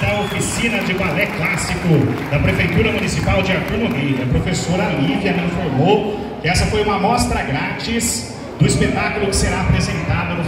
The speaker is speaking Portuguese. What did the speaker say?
da oficina de balé clássico da Prefeitura Municipal de Arthur A professora Lívia me informou que essa foi uma amostra grátis do espetáculo que será apresentado no